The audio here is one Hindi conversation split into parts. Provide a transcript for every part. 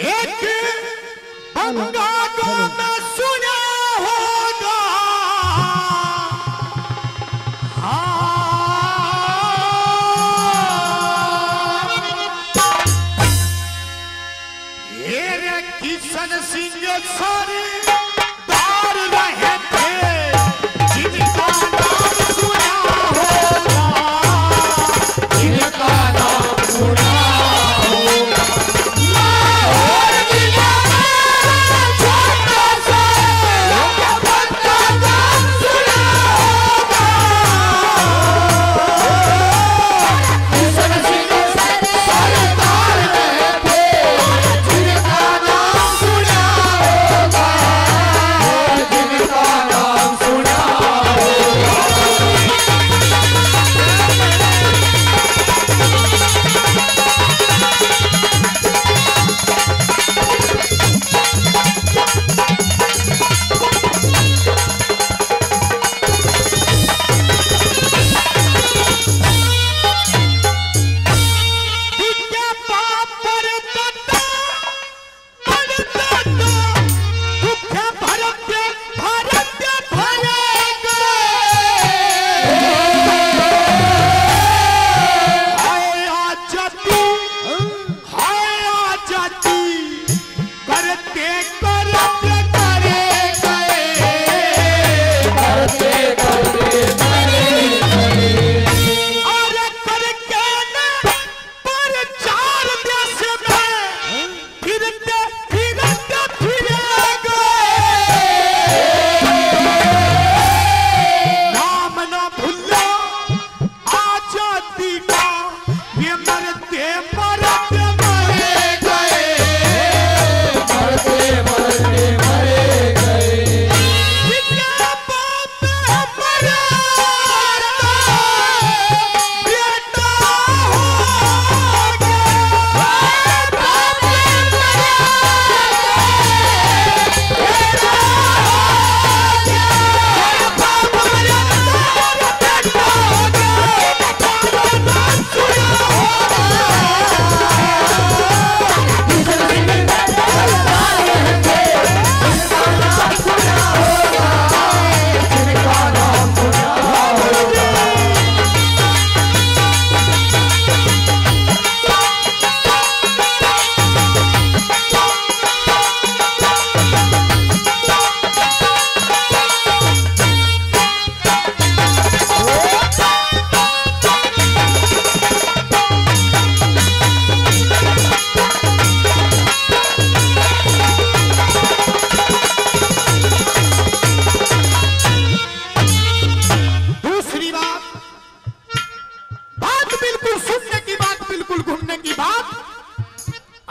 एक बंगालों में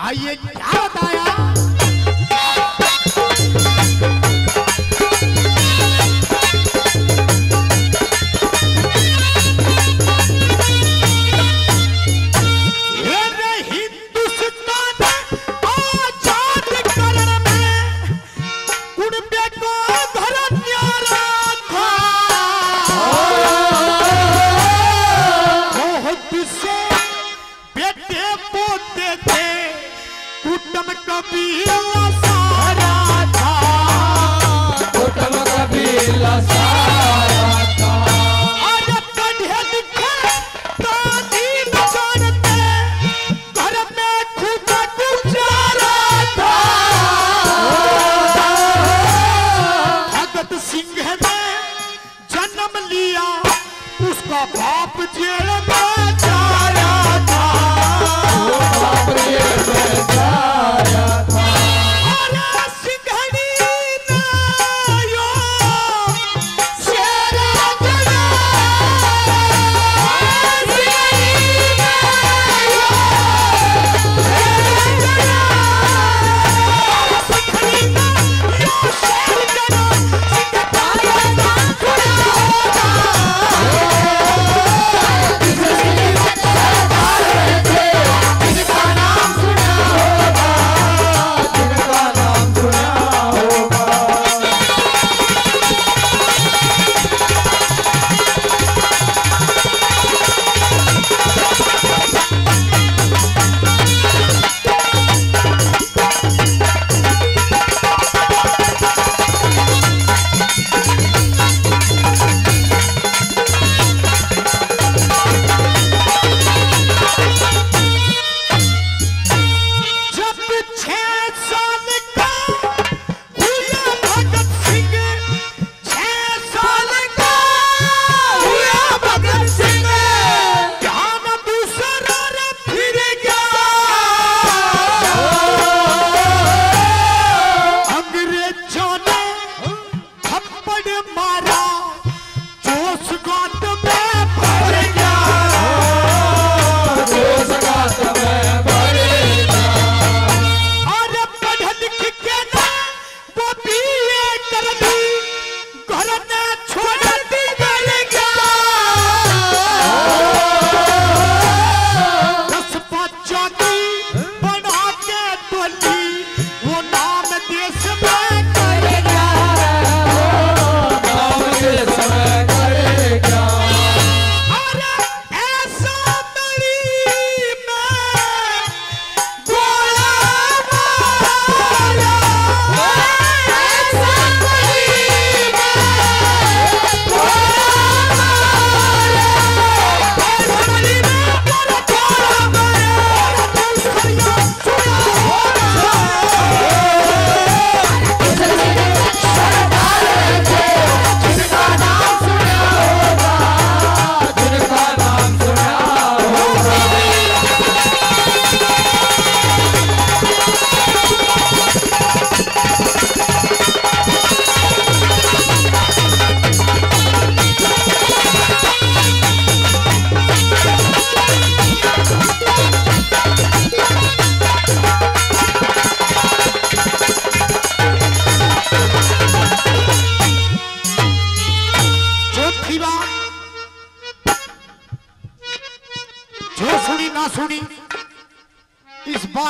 आइए क्या बताया? लिया उसका बाप जेल में जा रहा था बाप जेल में मारा जोश गांत में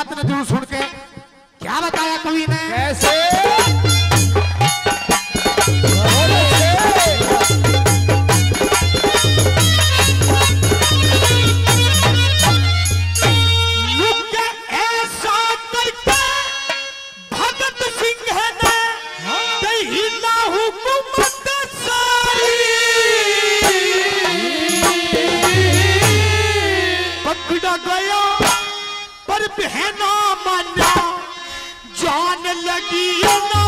बात ने ज़रूर सुन के। क्या बताया कवि ने? ना मना जान लगी ना